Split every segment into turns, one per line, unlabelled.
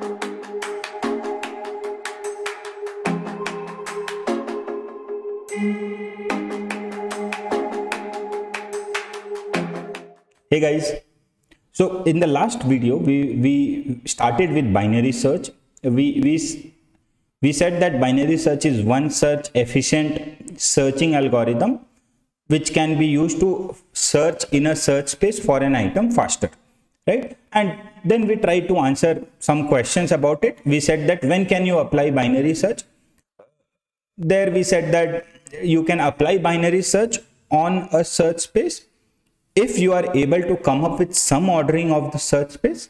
Hey guys, so in the last video we, we started with binary search. We, we, we said that binary search is one search efficient searching algorithm which can be used to search in a search space for an item faster right? And then we try to answer some questions about it. We said that when can you apply binary search? There we said that you can apply binary search on a search space. If you are able to come up with some ordering of the search space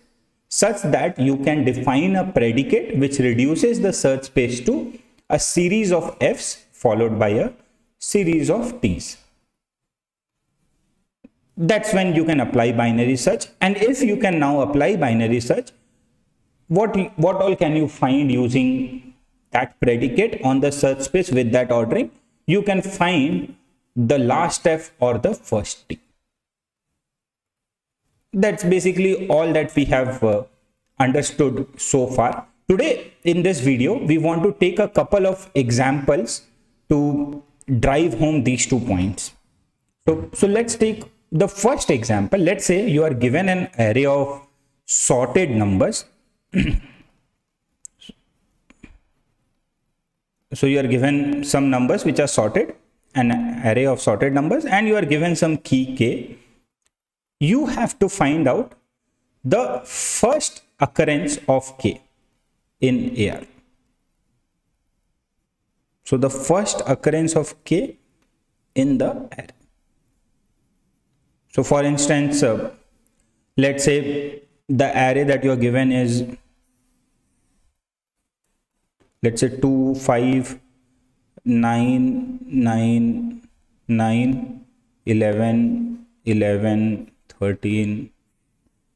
such that you can define a predicate which reduces the search space to a series of f's followed by a series of t's that's when you can apply binary search. And if you can now apply binary search what what all can you find using that predicate on the search space with that ordering? You can find the last f or the first t that's basically all that we have uh, understood so far. Today in this video we want to take a couple of examples to drive home these two points. So so let's take the first example let's say you are given an array of sorted numbers so you are given some numbers which are sorted an array of sorted numbers and you are given some key k you have to find out the first occurrence of k in AR. So the first occurrence of k in the array. So for instance, uh, let's say the array that you are given is let's say 2 5 9 9 9 11 11 13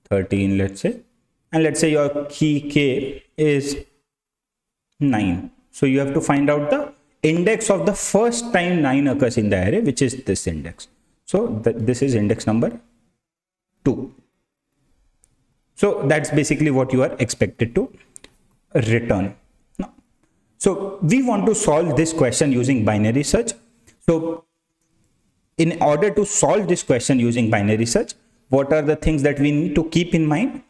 13 let's say. And let's say your key k is 9 so you have to find out the index of the first time 9 occurs in the array which is this index so th this is index number 2 so that's basically what you are expected to return. So we want to solve this question using binary search. So in order to solve this question using binary search what are the things that we need to keep in mind?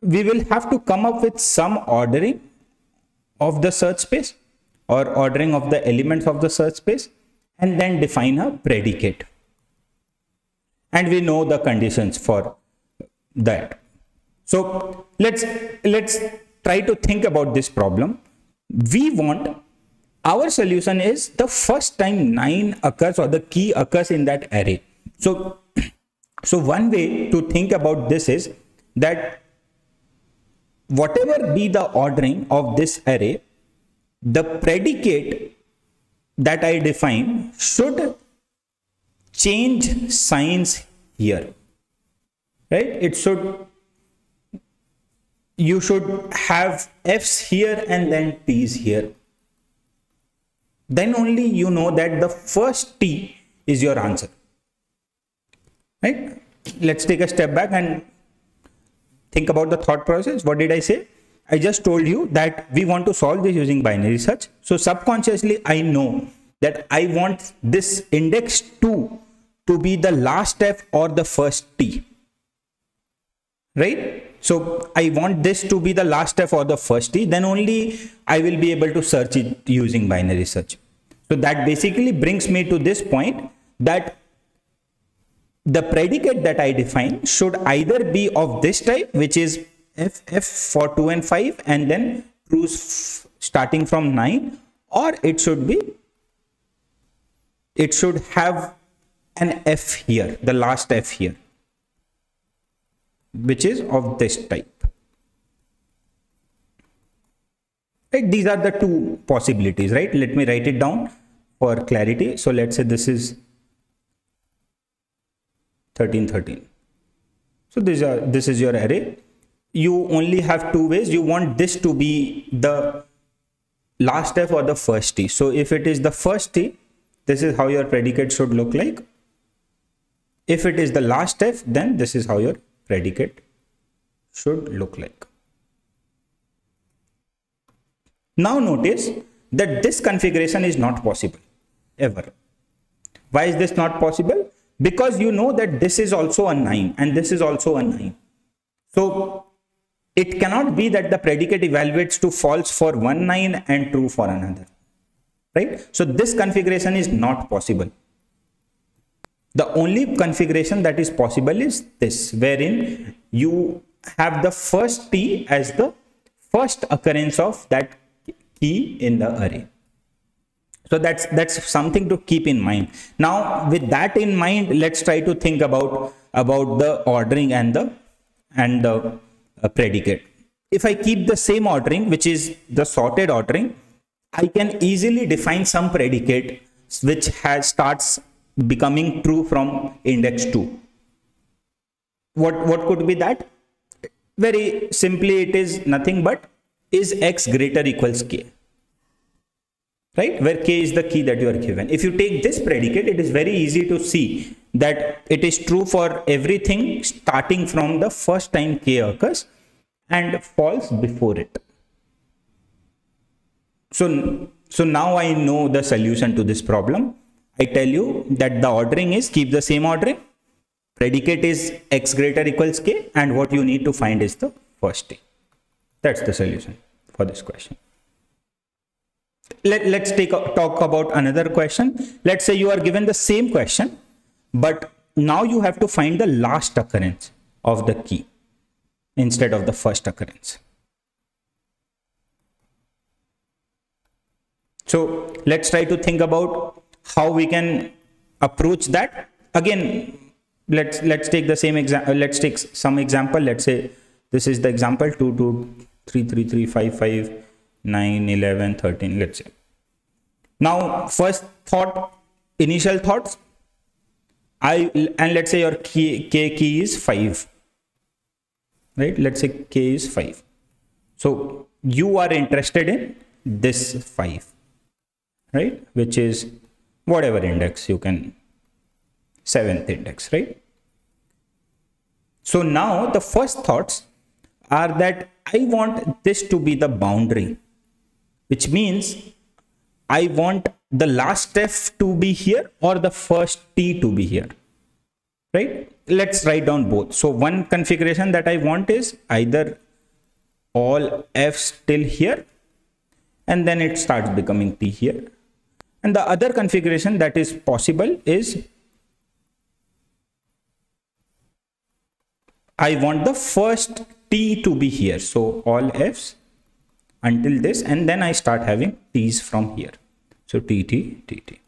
We will have to come up with some ordering of the search space or ordering of the elements of the search space and then define a predicate and we know the conditions for that. So let's let's try to think about this problem. We want our solution is the first time 9 occurs or the key occurs in that array. So so one way to think about this is that whatever be the ordering of this array, the predicate that I define should change signs here, right? It should, you should have F's here and then T's here. Then only you know that the first T is your answer right let's take a step back and think about the thought process what did i say i just told you that we want to solve this using binary search so subconsciously i know that i want this index 2 to be the last f or the first t. Right? So i want this to be the last f or the first t then only i will be able to search it using binary search. So that basically brings me to this point that the predicate that I define should either be of this type, which is f, f for 2 and 5, and then cruise starting from 9, or it should be, it should have an f here, the last f here, which is of this type. Right, these are the two possibilities, right? Let me write it down for clarity. So let's say this is 13 13 so this are this is your array you only have two ways you want this to be the last f or the first t so if it is the first t this is how your predicate should look like if it is the last f then this is how your predicate should look like Now notice that this configuration is not possible ever. Why is this not possible? Because you know that this is also a 9 and this is also a 9. So it cannot be that the predicate evaluates to false for one 9 and true for another. Right? So this configuration is not possible. The only configuration that is possible is this, wherein you have the first t as the first occurrence of that key in the array. So that's that's something to keep in mind. Now with that in mind let's try to think about about the ordering and the and the uh, predicate. If i keep the same ordering which is the sorted ordering i can easily define some predicate which has starts becoming true from index 2 what what could be that? Very simply it is nothing but is x greater equals k. Right? Where k is the key that you are given. If you take this predicate it is very easy to see that it is true for everything starting from the first time k occurs and false before it. So so now i know the solution to this problem i tell you that the ordering is keep the same ordering. Predicate is x greater equals k and what you need to find is the first t that's the solution for this question. Let, let's take a, talk about another question. Let's say you are given the same question but now you have to find the last occurrence of the key instead of the first occurrence. So let's try to think about how we can approach that. Again let's let's take the same example let's take some example. Let's say this is the example 2 2 3 3 3 5 5 9 11 13 let's say. Now first thought initial thoughts. I and let's say your key k key is 5 right? Let's say k is 5 so you are interested in this 5 right? Which is whatever index you can seventh index right? So now the first thoughts are that I want this to be the boundary which means I want the last f to be here or the first t to be here right? Let's write down both. So one configuration that I want is either all f's till here and then it starts becoming t here and the other configuration that is possible is I want the first t to be here so all f's until this and then I start having t's from here. So tt, tt.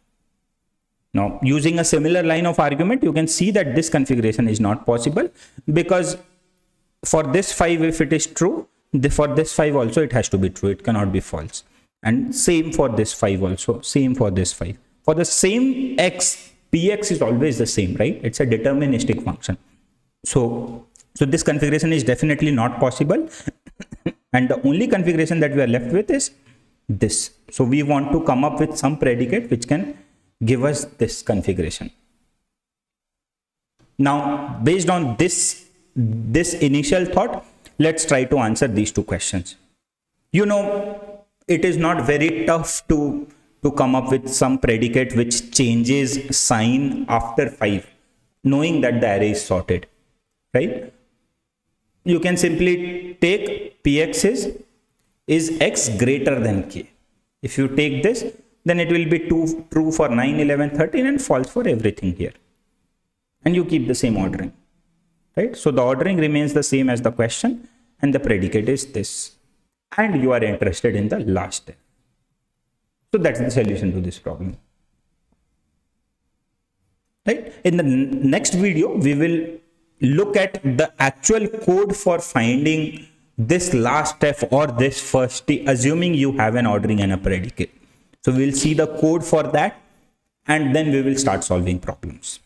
Now using a similar line of argument, you can see that this configuration is not possible because for this 5 if it is true, for this 5 also it has to be true, it cannot be false. And same for this 5 also, same for this 5. For the same x, px is always the same, right? It's a deterministic function. So, so this configuration is definitely not possible and the only configuration that we are left with is this so we want to come up with some predicate which can give us this configuration now based on this this initial thought let's try to answer these two questions you know it is not very tough to to come up with some predicate which changes sign after 5 knowing that the array is sorted right you can simply take px is, is x greater than k. If you take this, then it will be two, true for 9, 11, 13 and false for everything here. And you keep the same ordering, right? So the ordering remains the same as the question and the predicate is this. And you are interested in the last step. So that's the solution to this problem. Right? In the next video, we will look at the actual code for finding this last f or this first t assuming you have an ordering and a predicate so we'll see the code for that and then we will start solving problems